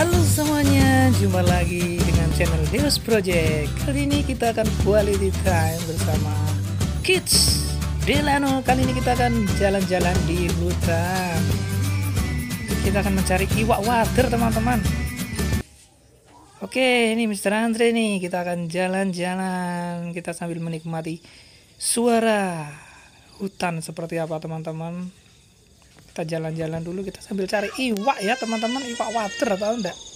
Halo semuanya, jumpa lagi dengan channel Deus Project. Kali ini kita akan quality time bersama Kids Delano. Kali ini kita akan jalan-jalan di hutan. Kita akan mencari iwak water, teman-teman. Oke, ini Mr. Andre nih. Kita akan jalan-jalan. Kita sambil menikmati suara hutan seperti apa, teman-teman kita jalan-jalan dulu kita sambil cari iwak ya teman-teman. Iwak water atau enggak